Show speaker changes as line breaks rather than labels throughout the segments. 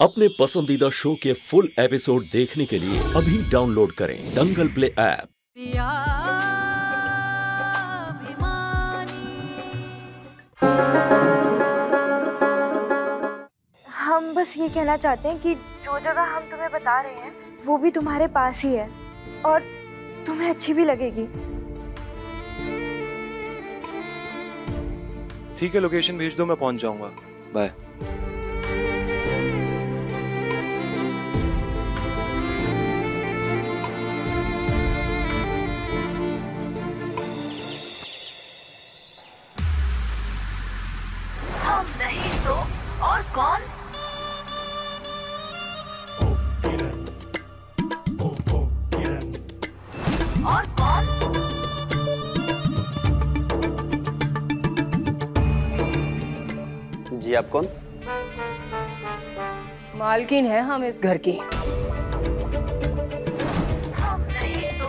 अपने पसंदीदा शो के फुल एपिसोड देखने के लिए अभी डाउनलोड करें दंगल प्ले ऐप
हम बस ये कहना चाहते हैं कि जो जगह हम तुम्हें बता रहे हैं वो भी तुम्हारे पास ही है और तुम्हें अच्छी भी लगेगी।
ठीक है लोकेशन भेज दो मैं पहुँच जाऊँगा। बाय
हम नहीं तो और कौन? और कौन?
जी आप कौन?
मालकिन है हम इस घर की।
हम नहीं तो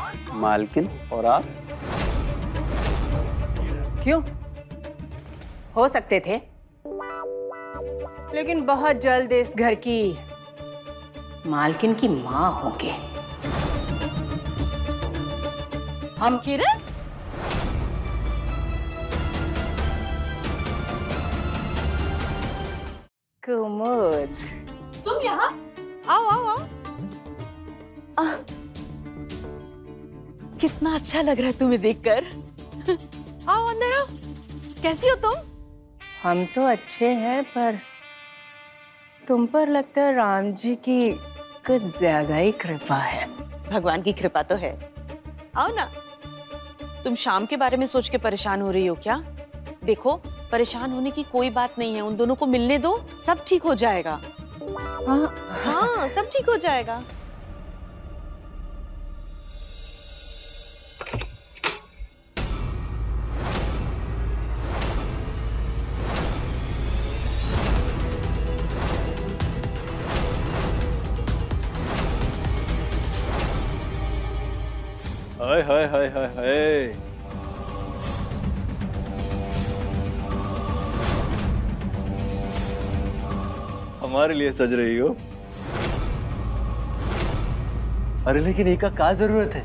और
मालकिन और आप?
क्यों? हो सकते थे। लेकिन बहुत जल्द इस घर की मालकिन की माँ होंगे हम किरण? कुमुद।
तुम यहाँ? आओ आओ आओ। कितना अच्छा लग रहा है तुम्हें देखकर। आओ अंदर आओ। कैसी हो तुम?
हम तो अच्छे हैं पर तुम पर लगता है राम जी की कुछ ज़्यादा ही कृपा है।
भगवान की कृपा तो है। आओ ना। तुम शाम के बारे में सोच के परेशान हो रही हो क्या? देखो परेशान होने की कोई बात नहीं है। उन दोनों को मिलने दो सब ठीक हो जाएगा।
हाँ।
हाँ सब ठीक हो जाएगा।
हाय हाय हाय हाय हाय हमारे लिए सज रही हो। अरे, लेकिन एक का ज़रूरत है?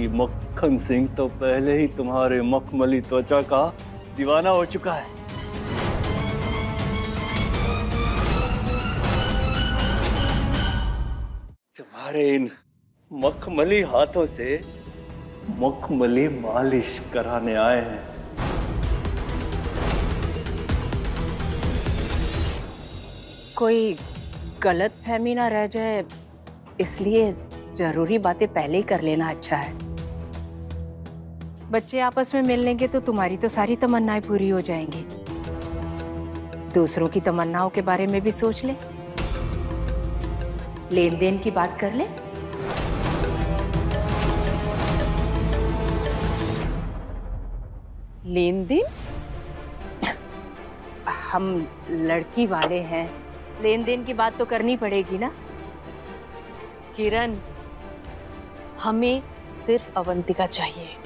ये मक्खन सिंह तो पहले ही तुम्हारे मखमली त्वचा का दीवाना हो चुका है। तुम्हारे इन मखमली हाथों से मखमली मालिश कराने आए हैं।
कोई गलत फहमी ना रह जाए, इसलिए ज़रूरी बातें पहले ही कर लेना अच्छा है। बच्चे आपस में मिल लेंगे तो तुम्हारी तो सारी तमन्नाएँ पूरी हो जाएँगी। दूसरों की तमन्नाओं के बारे में भी सोच ले। लेन देन की बात कर ले।
लेन देन
हम लड़की वाले हैं। लेन देन की बात तो करनी पड़ेगी ना?
किरण हमें सिर्फ़ अवंतिका चाहिए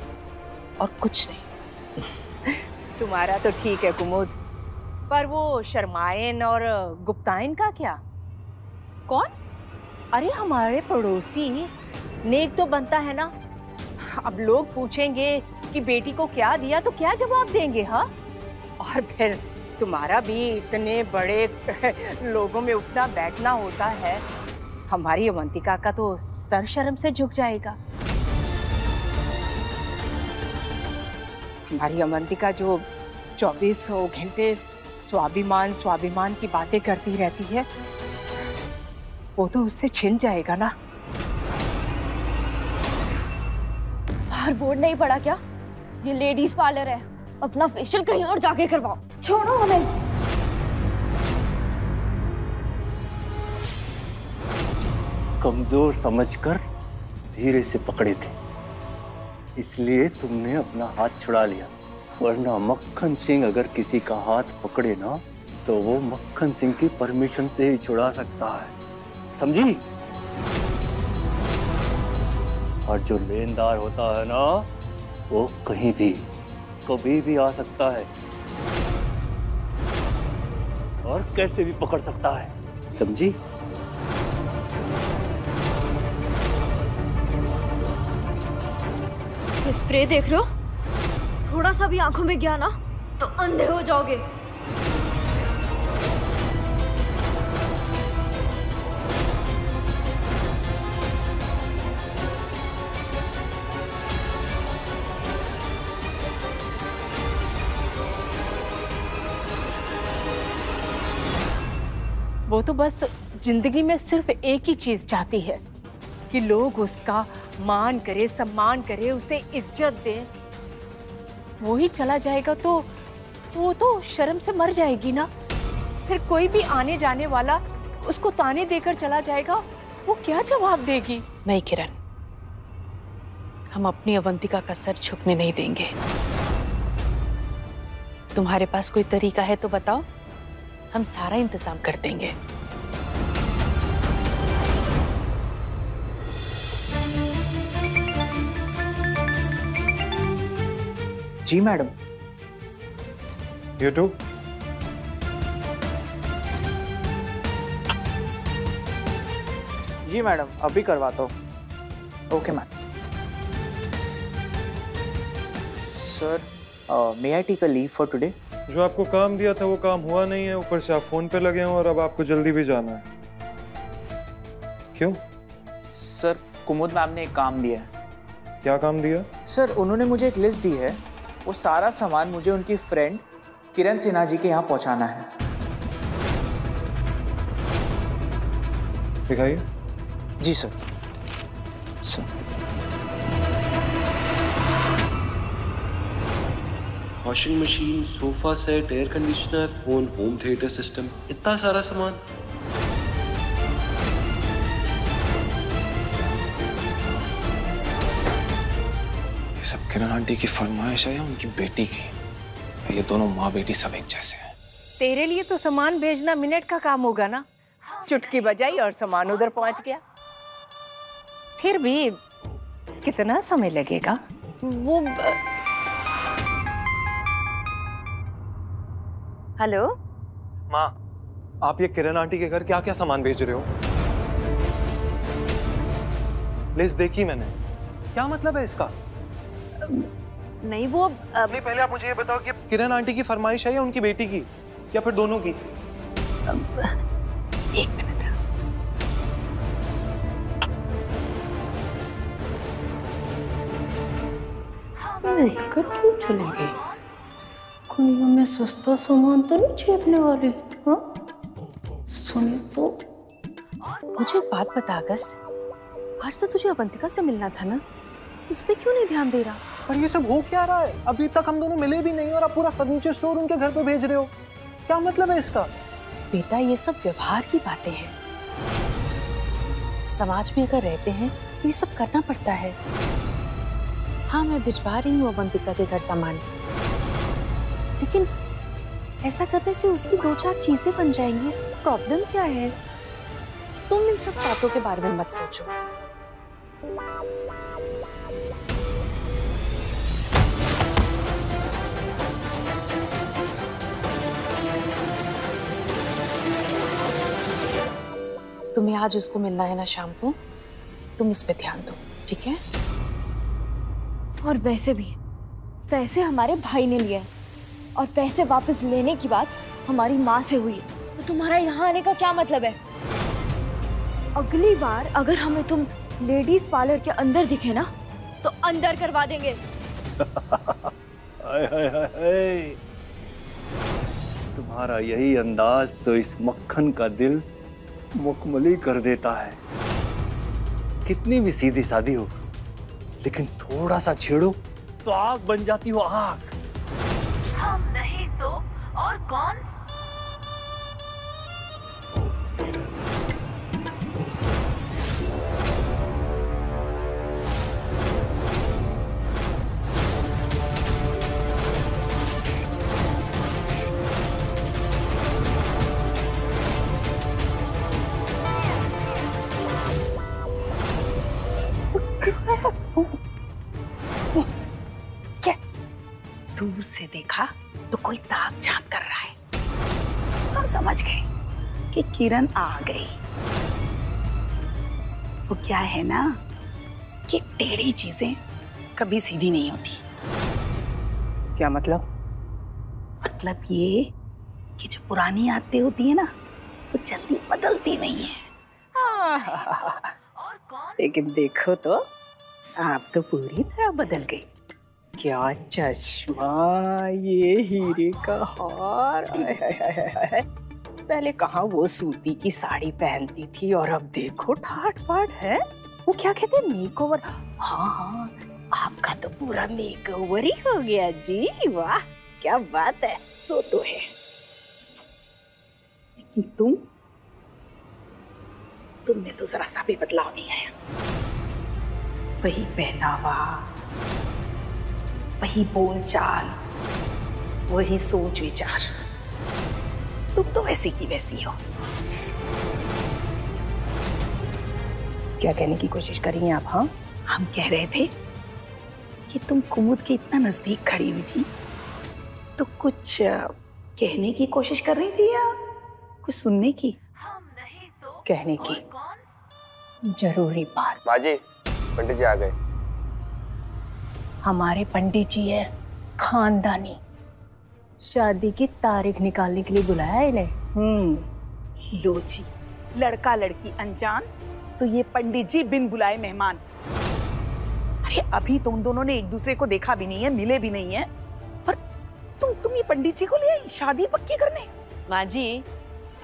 और कुछ नहीं।
तुम्हारा तो ठीक है कुमुद पर वो शर्मायन और गुप्तायन का क्या?
कौन?
अरे हमारे पड़ोसी। नेक तो बनता है ना। अब लोग पूछेंगे कि बेटी को क्या दिया तो क्या जवाब देंगे हाँ? और फिर तुम्हारा भी इतने बड़े लोगों में उठना बैठना होता है, हमारी अवंतिका का तो सर शर्म से झुक जाएगा। हमारी अवंतिका जो चौबीसों घंटे स्वाभिमान स्वाभिमान की बातें करती रहती है, वो तो उससे छिन जाएगा ना?
बाहर बोर्ड नहीं पड़ा क्या? ये लेडीज़ पार्लर है। अपना फेशियल कहीं और जाके करवाओ। छोड़ो हमें।
कमज़ोर समझकर धीरे से पकड़े थे। इसलिए तुमने अपना हाथ छुड़ा लिया। वरना मक्खन सिंह अगर किसी का हाथ पकड़े ना तो वो मक्खन सिंह की परमिशन से ही छुड़ा सकता है। समझी? और जो लेनदार होता है ना वो कहीं भी, कभी भी आ सकता है। और कैसे भी पकड़ सकता है। समझी?
स्प्रे देख रहे हो? थोड़ा सा भी आँखों में गया ना तो अंधे हो जाओगे।
तो बस ज़िंदगी में सिर्फ़ एक ही चीज़ चाहती है कि लोग उसका मान करे, सम्मान करे, उसे इज़्ज़त दे। वो ही चला जाएगा तो वो तो शर्म से मर जाएगी ना? फिर कोई भी आने जाने वाला उसको ताने देकर चला जाएगा, वो क्या जवाब देगी?
नहीं, किरण। हम अपनी अवंतिका का सर झुकने नहीं देंगे। तुम्हारे पास कोई तरीका है तो बताओ। हम सारा इंतज़ाम कर देंगे।
जी मैडम।
You too?
जी मैडम अभी करवाता हूँ। Okay ma'am. Sir may I take a leave for today
जो आपको काम दिया था वो काम हुआ नहीं है ऊपर से आप फ़ोन पे लगे हो और अब आपको जल्दी भी जाना है। क्यों?
सर कुमुद मैम ने एक काम दिया है।
क्या काम दिया?
सर उन्होंने मुझे एक लिस्ट दी है। वो सारा सामान मुझे उनकी फ्रेंड किरण सिन्हा जी के यहाँ पहुँचाना है।
दिखाइए।
जी sir. Sir.
Washing machine sofa set air conditioner phone home theatre system इतना सारा सामान।
सब किरण आंटी की फरमाइश है या उनकी बेटी की? ये दोनों माँ बेटी सब एक जैसे हैं।
तेरे लिए तो सामान भेजना मिनट का काम होगा ना? चुटकी बजाई और सामान उधर पहुँच गया। फिर भी कितना समय लगेगा?
वो हेलो?
माँ आप ये किरण आंटी के घर क्या क्या सामान भेज रहे हो? लिस्ट देखी मैंने। क्या मतलब है इसका?
नहीं वो अ,
नहीं पहले आप मुझे ये बताओ कि किरण आंटी की फरमाइश है या उनकी बेटी की? या फिर दोनों की? अब...
एक मिनट।
लेकर क्यों चली गई? कोई हमें सस्ता सामान तो नहीं छेपने वाले हाँ? सुनी तो।
मुझे एक बात बता अगस्त। आज तो तुझे अवंतिका से मिलना था ना? उस पे क्यों नहीं ध्यान दे रहा?
पर ये सब हो क्या रहा है? अभी तक हम दोनों मिले भी नहीं और आप पूरा फर्नीचर स्टोर उनके घर पे भेज रहे हो। क्या मतलब है इसका?
बेटा, ये सब व्यवहार की बातें हैं। समाज में अगर रहते हैं तो ये सब करना पड़ता है। हाँ मैं भिजवा रही हूँ अवंतिका के घर सामान। लेकिन ऐसा करने से उसकी दो चार चीज़ें बन जाएँगी। इसमें प्रॉब्लम क्या है? तुम इन सब बातों के बारे में मत सोचो। तुम्हें आज उसको मिलना है ना शाम को तुम उस पर ध्यान दो ठीक है?
और वैसे भी पैसे हमारे भाई ने लिए और पैसे वापस लेने की बात हमारी माँ से हुई है। तो तुम्हारा यहाँ आने का क्या मतलब है? अगली बार अगर हमें तुम लेडीज़ पार्लर के अंदर दिखे ना तो अंदर करवा देंगे।
हाय हाय हाय हाय। तुम्हारा यही अंदाज तो इस मक्खन का दिल मुकमली कर देता है। कितनी भी सीधी सादी हो, लेकिन थोड़ा सा छेड़ो तो आग बन जाती हो आग।
हम नहीं तो और कौन
से देखा तो कोई ताक झाँक कर रहा है। हम समझ गए कि किरण आ गई। वो क्या है ना कि टेढ़ी चीज़ें कभी सीधी नहीं होती। क्या मतलब? मतलब ये कि जो पुरानी आदतें होती है ना वो जल्दी बदलती नहीं है। लेकिन देखो तो आप तो पूरी तरह बदल गई। क्या चश्मा ये हीरे का हार। हाय, हाय, हाय। पहले कहा वो सूती की साड़ी पहनती थी और अब देखो ठाट बाट है। वो क्या कहते मेकओवर। हाँ हाँ आपका तो पूरा मेकओवर ही हो गया। जी वाह क्या बात है। सो तो है। लेकिन तुम? तुम में तो जरा सा भी बदलाव नहीं आया। वही पहनावा। वही बोलचाल वही सोच विचार। तुम तो वैसी की वैसी हो। क्या कहने की कोशिश कर रही हैं आप हाँ? हम कह रहे थे कि तुम कुमुद के इतना नज़दीक खड़ी हुई थी तो कुछ कहने की कोशिश कर रही थी या कुछ सुनने की? कहने की। ज़रूरी बात।
बाजी पंडित जी आ गए।
हमारे पंडित जी है खानदानी। शादी की तारीख निकालने के लिए बुलाया है इन्हें। हम्म। लो जी लड़का लड़की अनजान तो ये पंडित जी बिन बुलाए मेहमान। अरे अभी तो उन दोनों ने एक दूसरे को देखा भी नहीं है मिले भी नहीं है। पर तुम तुम ये पंडित जी को ले आई शादी पक्की करने?
माँ जी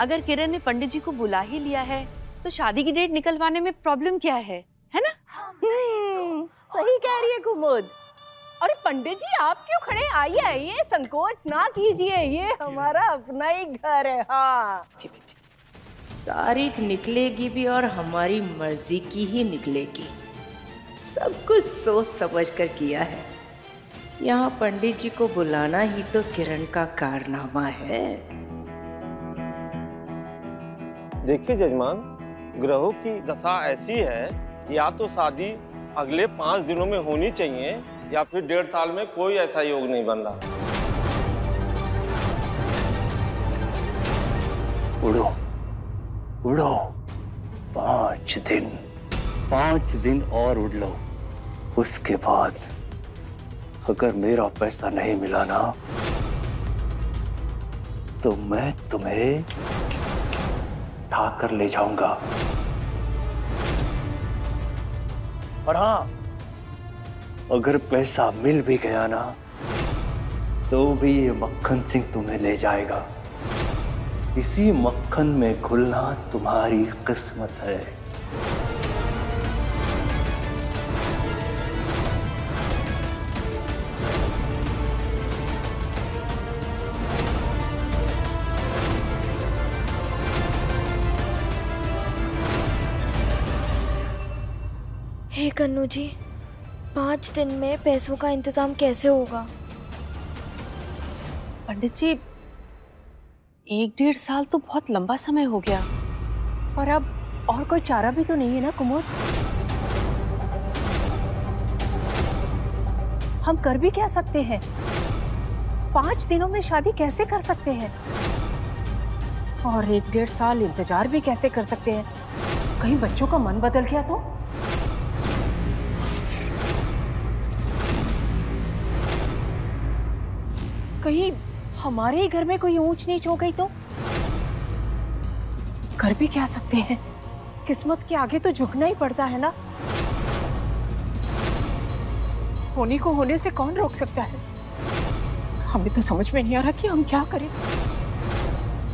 अगर किरण ने पंडित जी को बुला ही लिया है तो शादी की डेट निकलवाने में प्रॉब्लम क्या है? है ना?
हम्म, सही कह रही है कुमुद। अरे पंडित जी आप क्यों खड़े? आइए आइए संकोच ना कीजिए। ये हमारा अपना ही घर है हाँ।
तारीख निकलेगी भी और हमारी मर्ज़ी की ही निकलेगी। सब कुछ सोच समझ कर किया है। यहाँ पंडित जी को बुलाना ही तो किरण का कारनामा है।
देखिए जजमान ग्रहों की दशा ऐसी है या तो शादी अगले पाँच दिनों में होनी चाहिए या फिर डेढ़ साल में कोई ऐसा योग नहीं बन रहा।
उड़ो उड़ो पाँच दिन पाँच दिन और उड़ लो। उसके बाद अगर मेरा पैसा नहीं मिला ना तो मैं तुम्हें ठाकर ले जाऊँगा। और हाँ अगर पैसा मिल भी गया ना तो भी ये मक्खन सिंह तुम्हें ले जाएगा। इसी मक्खन में खुलना तुम्हारी किस्मत है।
हे कन्नू जी पाँच दिन में पैसों का इंतज़ाम कैसे होगा?
पंडित जी, एक डेढ़ साल तो बहुत लंबा समय हो गया।
और अब और कोई चारा भी तो नहीं है ना, कुमार? हम कर भी क्या सकते हैं? पाँच दिनों में शादी कैसे कर सकते हैं? और एक डेढ़ साल इंतज़ार भी कैसे कर सकते हैं? कहीं बच्चों का मन बदल गया तो? कहीं हमारे ही घर में कोई ऊंच नीच हो गई तो? कर भी क्या सकते हैं। किस्मत के आगे तो झुकना ही पड़ता है ना? होने को होने से कौन रोक सकता है? हमें तो समझ में नहीं आ रहा कि हम क्या करें।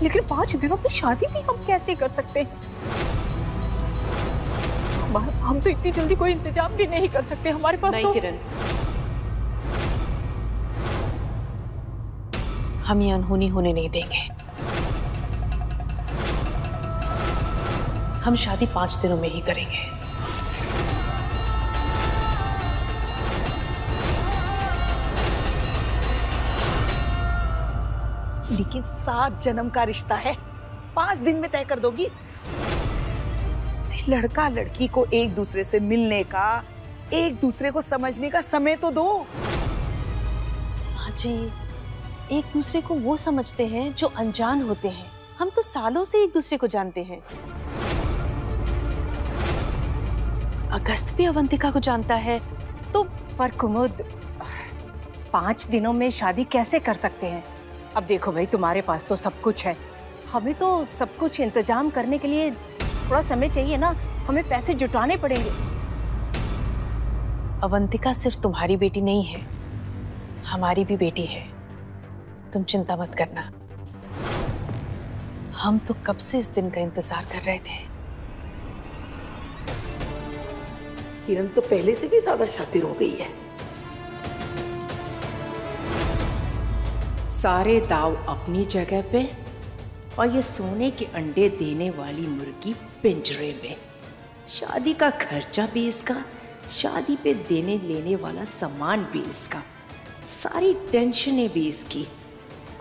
लेकिन पाँच दिनों की शादी भी हम कैसे कर सकते हैं? हम तो इतनी जल्दी कोई इंतज़ाम भी नहीं कर सकते। हमारे पास
नहीं
तो
किरण। हम ये अनहोनी होने नहीं देंगे। हम शादी पाँच दिनों में ही करेंगे।
लेकिन सात जन्म का रिश्ता है। पाँच दिन में तय कर दोगी। लड़का लड़की को एक दूसरे से मिलने का, एक दूसरे को समझने का समय तो दो।
हाँ जी। एक दूसरे को वो समझते हैं जो अनजान होते हैं। हम तो सालों से एक दूसरे को जानते हैं। अगस्त भी अवंतिका को जानता है
तो पर कुमुद पाँच दिनों में शादी कैसे कर सकते हैं? अब देखो भाई, तुम्हारे पास तो सब कुछ है। हमें तो सब कुछ इंतज़ाम करने के लिए थोड़ा समय चाहिए ना? हमें पैसे जुटाने पड़ेंगे।
अवंतिका सिर्फ़ तुम्हारी बेटी नहीं है, हमारी भी बेटी है। तुम चिंता मत करना। हम तो कब से इस दिन का इंतज़ार कर रहे थे?
किरण तो पहले से भी ज़्यादा शातिर हो गई है।
सारे दाव अपनी जगह पे और ये सोने के अंडे देने वाली मुर्गी पिंजरे में। शादी का खर्चा भी इसका शादी पे देने लेने वाला सामान भी इसका सारी टेंशनें भी इसकी।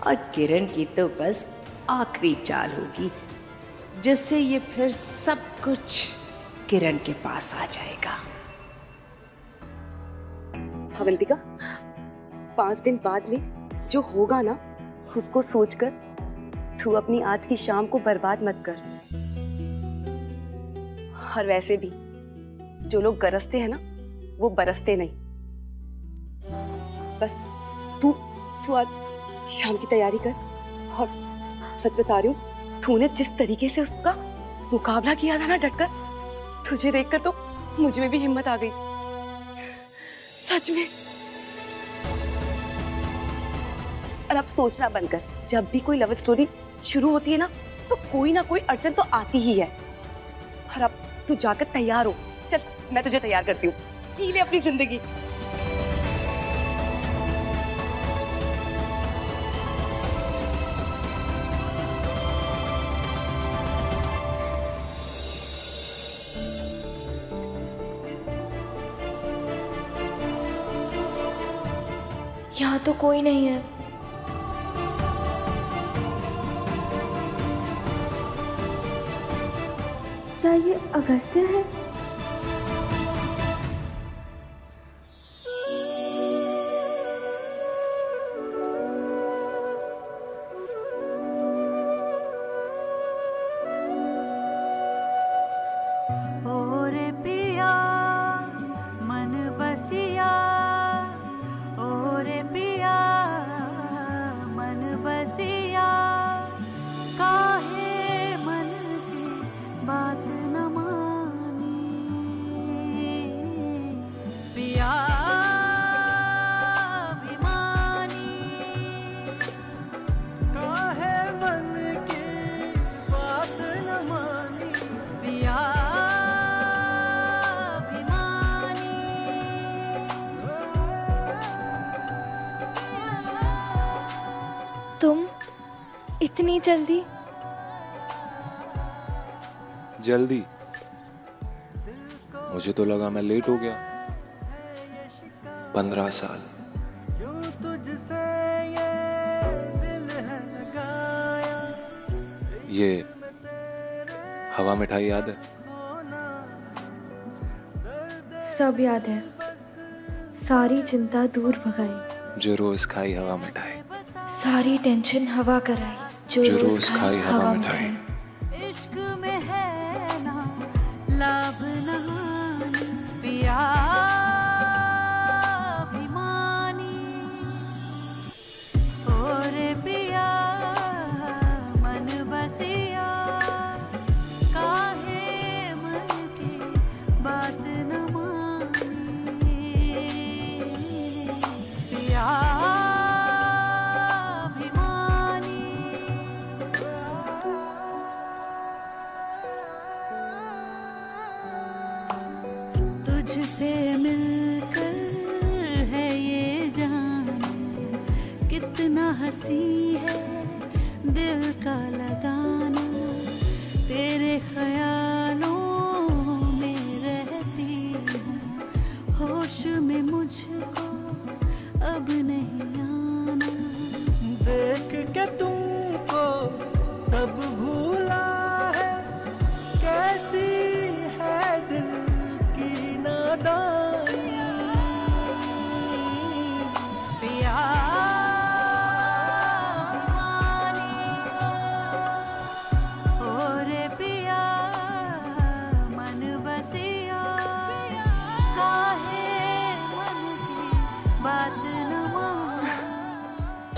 और किरण की तो बस आखिरी चाल होगी, जिससे ये फिर सब कुछ किरण के पास आ जाएगा।
अवंतिका पाँच दिन बाद में जो होगा ना, उसको सोचकर तू अपनी आज की शाम को बर्बाद मत कर। और वैसे भी, जो लोग गरजते हैं ना, वो बरसते नहीं। बस तू तू आज शाम की तैयारी कर। और सच बता रही हूँ, तूने जिस तरीके से उसका मुकाबला किया था ना डटकर, तुझे देखकर तो मुझमें भी हिम्मत आ गई। सच में। और अब सोचना बंद कर, जब भी कोई लव स्टोरी शुरू होती है ना तो कोई ना कोई अड़चन तो आती ही है। और अब तू जाकर तैयार हो। चल, मैं तुझे तैयार करती हूँ। जी ले अपनी ज़िंदगी।
कोई नहीं है।
क्या ये अगस्त्य है?
इतनी जल्दी?
जल्दी। मुझे तो लगा मैं लेट हो गया। पंद्रह साल।
ये
हवा मिठाई याद है?
सब याद है। सारी चिंता दूर भगाई।
जो रोज खाई हवा मिठाई।
सारी टेंशन हवा कराई। जो,
जो रोज खाई हवा मिठाई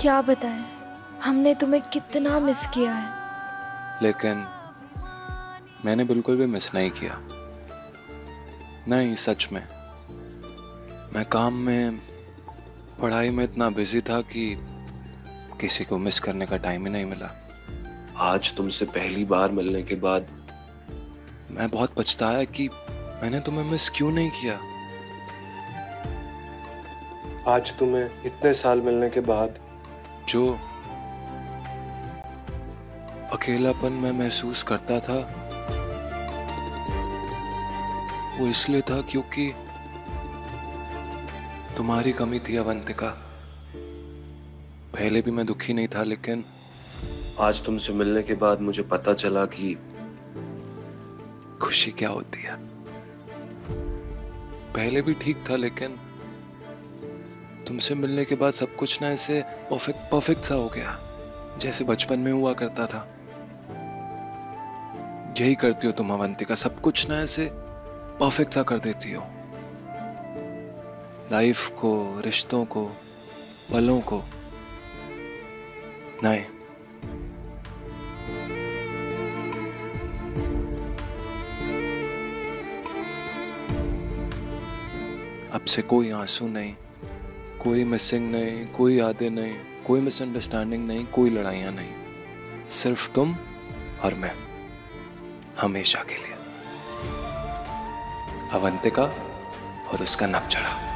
क्या बताएँ? हमने तुम्हें कितना मिस किया है।
लेकिन मैंने बिल्कुल भी मिस नहीं किया। नहीं सच में। मैं काम में पढ़ाई में इतना बिज़ी था कि किसी को मिस करने का टाइम ही नहीं मिला।
आज तुमसे पहली बार मिलने के बाद
मैं बहुत पछताया कि मैंने तुम्हें मिस क्यों नहीं किया।
आज तुम्हें इतने साल मिलने के बाद
जो अकेलापन मैं महसूस करता था, वो इसलिए था क्योंकि तुम्हारी कमी थी अवंतिका। पहले भी मैं दुखी नहीं था, लेकिन
आज तुमसे मिलने के बाद मुझे पता चला कि
खुशी क्या होती है। पहले भी ठीक था, लेकिन तुमसे मिलने के बाद सब कुछ ना ऐसे परफेक्ट परफेक्ट सा हो गया। जैसे बचपन में हुआ करता था। यही करती हो तुम अवंतिका, सब कुछ ना ऐसे परफेक्ट सा कर देती हो। लाइफ को, रिश्तों को, पलों को। नहीं। अब से कोई आँसू नहीं। कोई मिसिंग नहीं, कोई यादें नहीं, कोई मिसअंडरस्टैंडिंग नहीं, कोई लड़ाइयाँ नहीं। सिर्फ़ तुम और मैं, हमेशा के लिए। अवंतिका और उसका नक चढ़ा।